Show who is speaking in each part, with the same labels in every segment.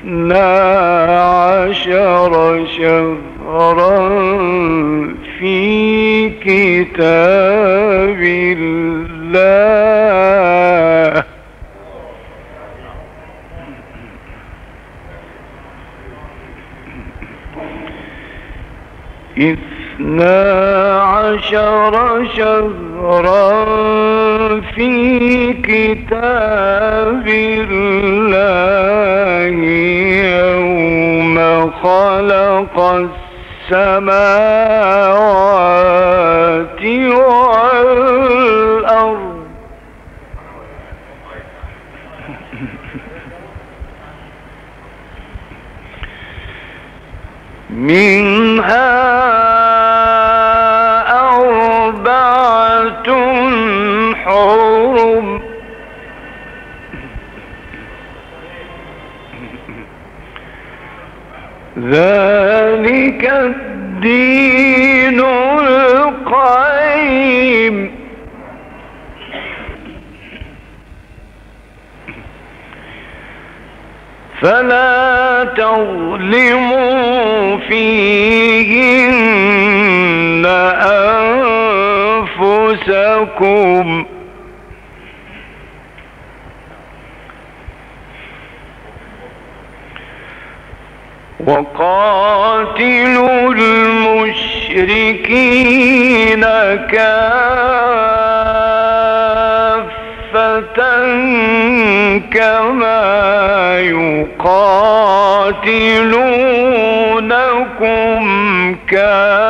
Speaker 1: اثنا عشر شهرا في كتاب الله. اثنا عشر شهرا في كتاب الله. خلق السماوات والأرض. منها ذلك الدين القيم. فلا تظلموا فيهن أنفسكم. وقاتلوا المشركين كافة كما يقاتلونكم كافة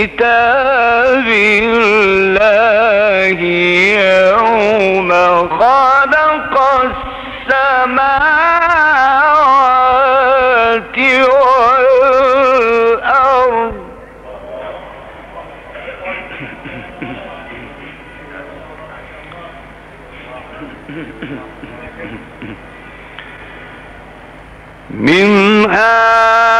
Speaker 1: كتاب الله يوم خلق السماوات والأرض. منها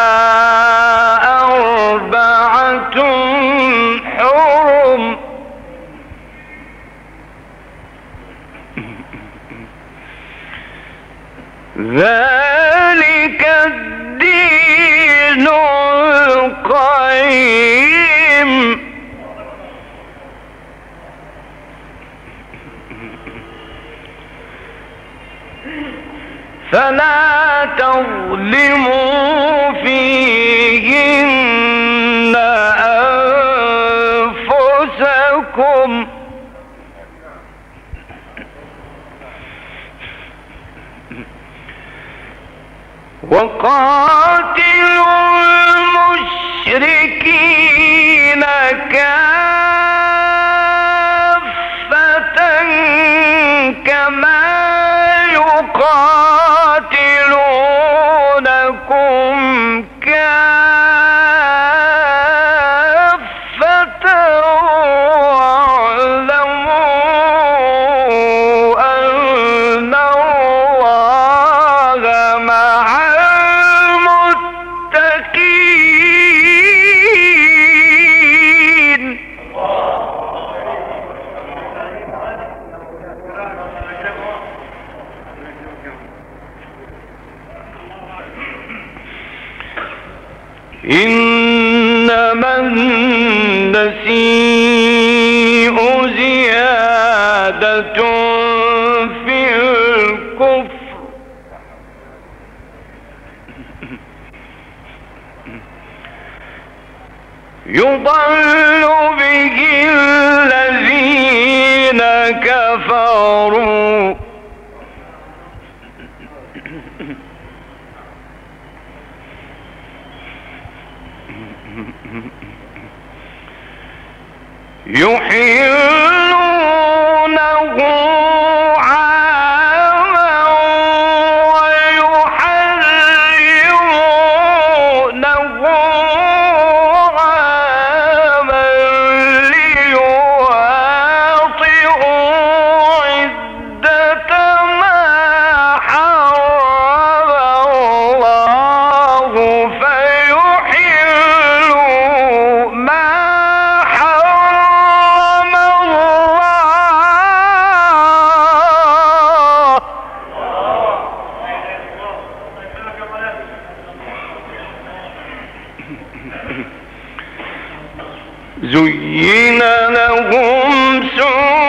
Speaker 1: أنفسكم وقاتلوا المشركين كافة يحيي زين لهم سوء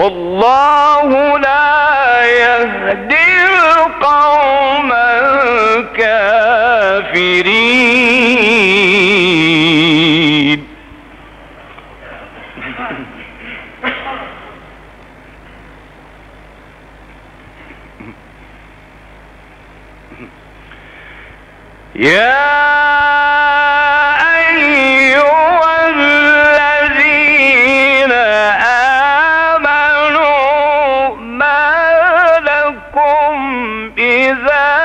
Speaker 1: والله لا يهدي القوم الكافرين. يا precisar.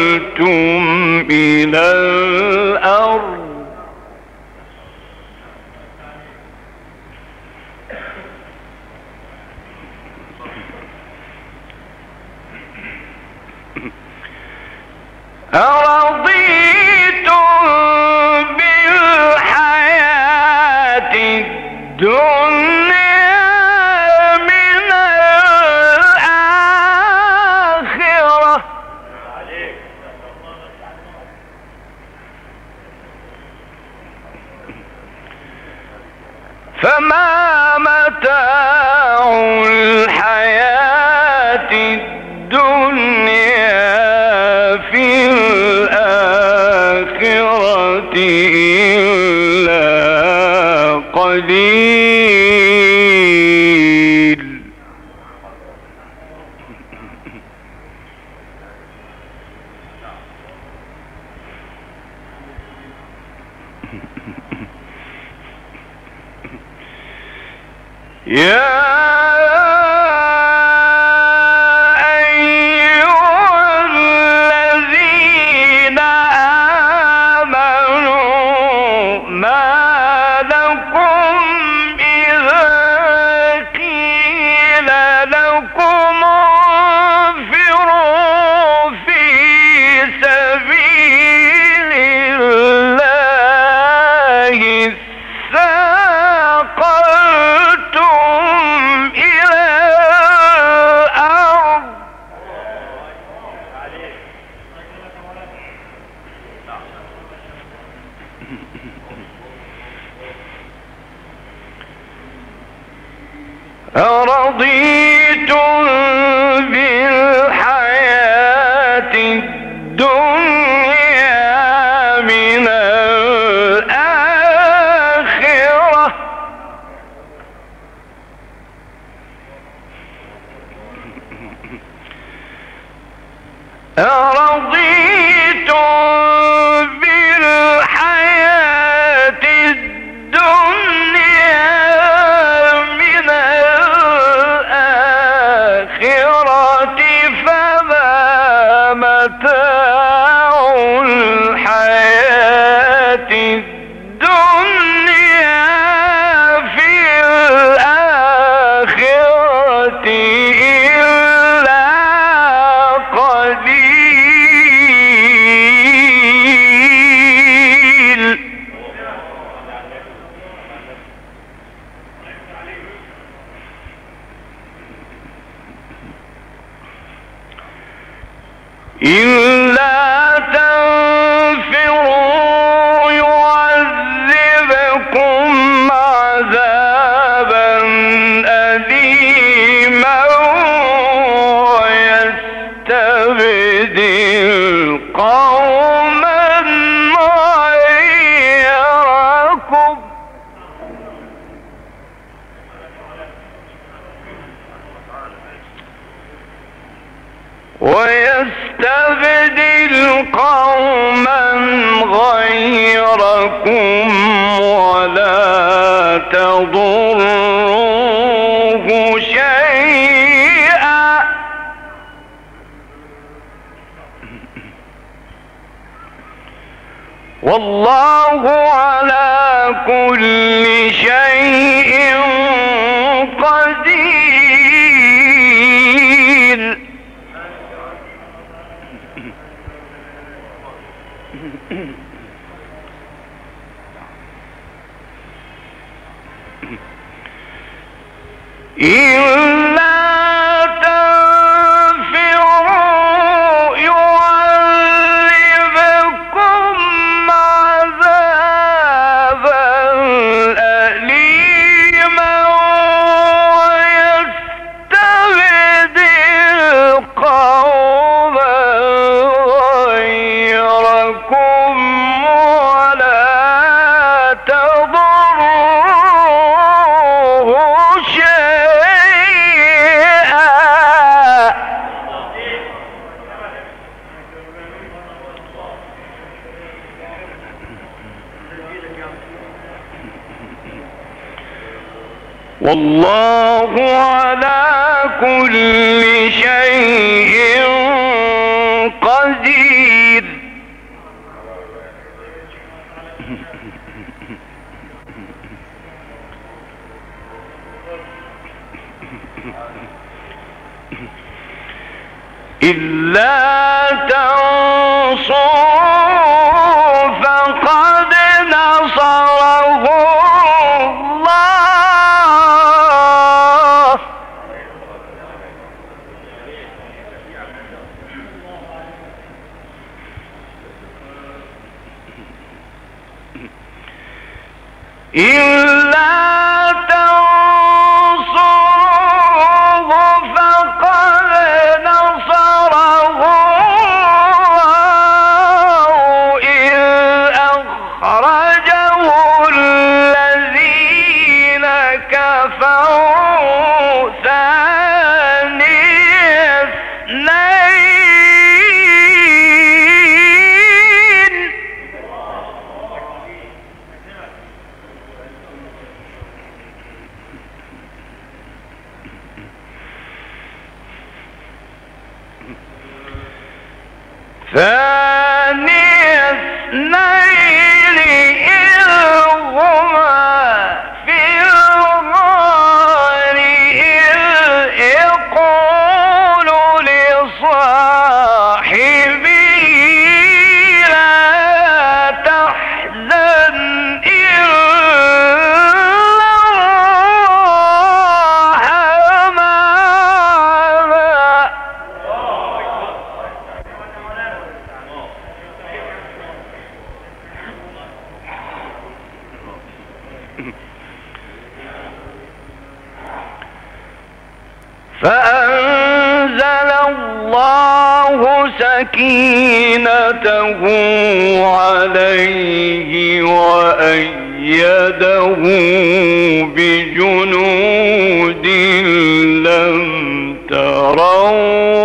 Speaker 1: أقبلتم إلى الأرض. أرى رضيت إن ولا تضروه شيئا. والله على كل شيء قدير. إلا والله على كل شيء قدير. إلا ترى عليه وأيده بجنود لم تروها.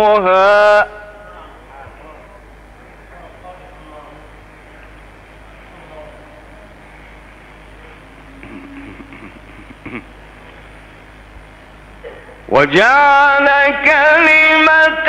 Speaker 1: وجعل كلمة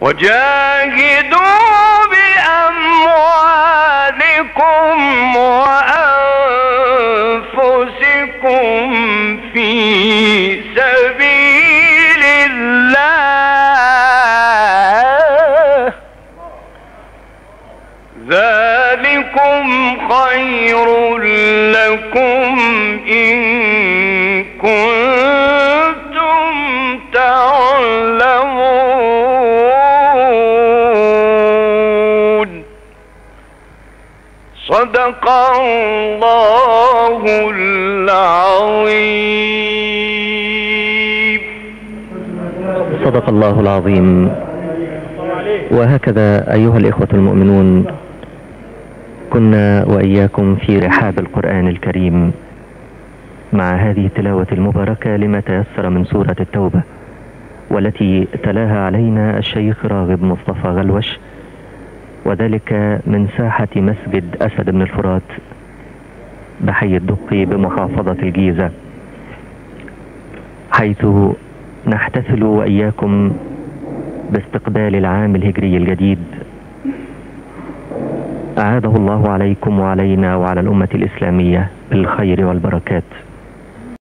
Speaker 1: وجاهدوا بأموالكم وأنفسكم صدق الله العظيم.
Speaker 2: صدق الله العظيم. وهكذا أيها الإخوة المؤمنون كنا وإياكم في رحاب القرآن الكريم مع هذه التلاوة المباركة لما تيسر من سورة التوبة والتي تلاها علينا الشيخ راغب مصطفى غلوش وذلك من ساحة مسجد أسد بن الفرات بحي الدقي بمحافظة الجيزة. حيث نحتفل وإياكم باستقبال العام الهجري الجديد. أعاده الله عليكم وعلينا وعلى الأمة الإسلامية بالخير والبركات.